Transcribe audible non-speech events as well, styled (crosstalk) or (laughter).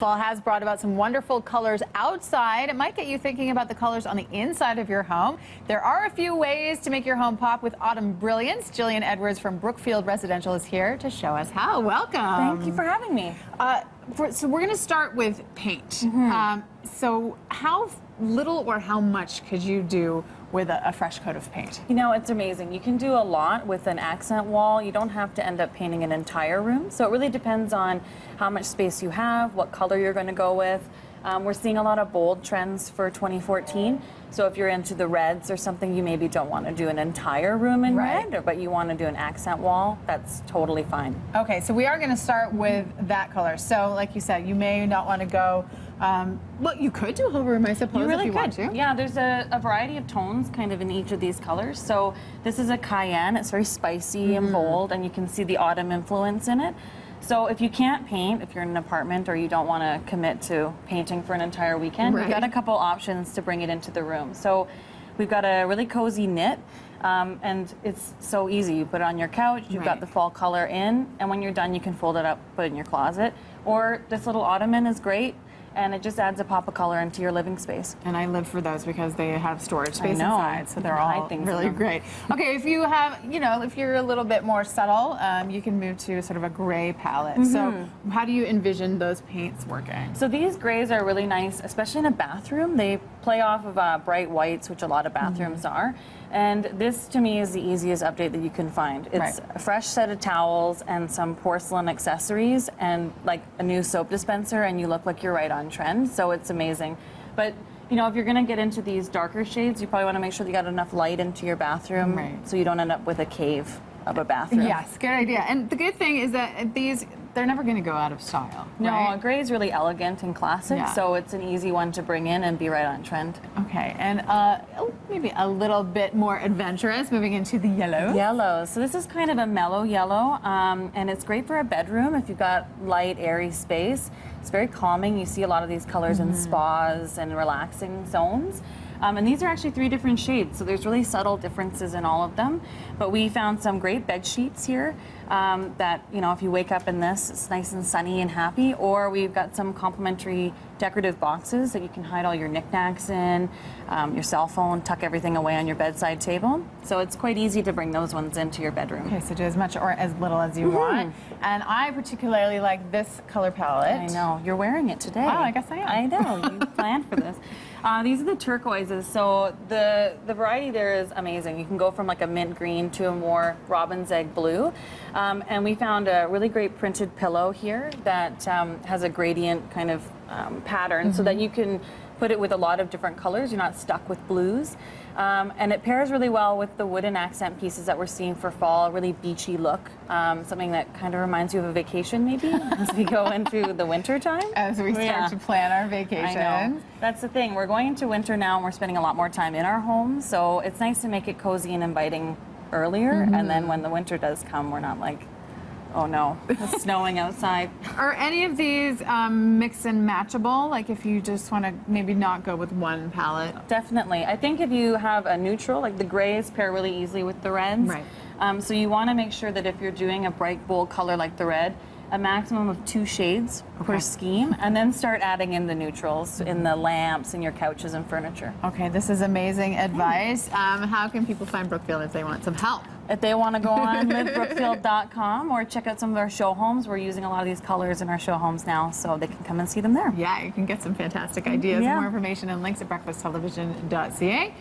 Fall has brought about some wonderful colors outside. It might get you thinking about the colors on the inside of your home. There are a few ways to make your home pop with autumn brilliance. Gillian Edwards from Brookfield Residential is here to show us how. Welcome. Thank you for having me. Uh, for, so we're going to start with paint. Mm-hmm. Um, so how little or how much could you do with a, a fresh coat of paint? You know, it's amazing. You can do a lot with an accent wall. You don't have to end up painting an entire room. So it really depends on how much space you have, what color you're going to go with. Um, we're seeing a lot of bold trends for 2014. So if you're into the reds or something, you maybe don't want to do an entire room in Right. red, but you want to do an accent wall, that's totally fine. Okay, so we are going to start with that color. So, like you said, you may not want to go. Um, well, you could do a whole room, I suppose, You really if you could. want to. Yeah, there's a, a variety of tones kind of in each of these colors. So this is a cayenne. It's very spicy Mm-hmm. and bold, and you can see the autumn influence in it. So if you can't paint, if you're in an apartment or you don't want to commit to painting for an entire weekend, we've got a couple options to bring it into the room. So we've got a really cozy knit. Um, and it's so easy. You put it on your couch, you've Right. got the fall color in, and when you're done, you can fold it up, put it in your closet. Or this little ottoman is great, and it just adds a pop of color into your living space. And I live for those because they have storage space inside, so they're You can hide all really great. Okay, if you have, you know, if you're a little bit more subtle, um, you can move to sort of a gray palette. So, Mm-hmm. how do you envision those paints working? So these grays are really nice, especially in a bathroom. They play off of uh, bright whites, which a lot of bathrooms Mm-hmm. are. And this, to me, is the easiest update that you can find. It's Right. a fresh set of towels and some porcelain accessories and like a new soap dispenser, and you look like you're right on trend. So it's amazing. But you know, if you're going to get into these darker shades, you probably want to make sure that you got enough light into your bathroom, Right. so you don't end up with a cave of a bathroom. Yes, good idea. And the good thing is that these, they're never going to go out of style. No, right? gray is really elegant and classic, Yeah. so it's an easy one to bring in and be right on trend. Okay, and uh, oh, maybe a little bit more adventurous, moving into the yellow. Yellow. So this is kind of a mellow yellow, um, and it's great for a bedroom if you've got light, airy space. It's very calming. You see a lot of these colors in spas and relaxing zones. Um, and these are actually three different shades, so there's really subtle differences in all of them. But we found some great bed sheets here um, that, you know, if you wake up in this, it's nice and sunny and happy. Or we've got some complementary decorative boxes that you can hide all your knickknacks in, um, your cell phone, tuck everything away on your bedside table. So it's quite easy to bring those ones into your bedroom. Okay, so do as much or as little as you want. And I particularly like this color palette. I know. You're wearing it today. Oh, I guess I am. I know. You (laughs) planned for this. Uh, these are the turquoises. So the the variety there is amazing. You can go from like a mint green to a more robin's egg blue. Um, and we found a really great printed pillow here that um, has a gradient kind of um, pattern so Mm-hmm. that you can put it with a lot of different colors. You're not stuck with blues. Um, and it pairs really well with the wooden accent pieces that we're seeing for fall, a really beachy look. Um, something that kind of reminds you of a vacation maybe (laughs) as we go into the winter time. As we start Yeah. to plan our I vacation. know. That's the thing. We're going into winter now and we're spending a lot more time in our homes. So it's nice to make it cozy and inviting earlier. Mm-hmm. And then when the winter does come, we're not like, oh no, it's (laughs) snowing outside. Are any of these um, mix and matchable? Like if you just want to maybe not go with one palette? Definitely. I think if you have a neutral, like the grays pair really easily with the reds. Right. Um, so you want to make sure that if you're doing a bright, bold color like the red, a maximum of two shades per scheme, and then start adding in the neutrals in the lamps and your couches and furniture. Okay, this is amazing advice. Um, how can people find Brookfield if they want some help? If they want to go on (laughs) livebrookfield.com or check out some of our show homes, we're using a lot of these colors in our show homes now, so they can come and see them there. Yeah, you can get some fantastic ideas. Yeah. More information and links at breakfasttelevision.ca.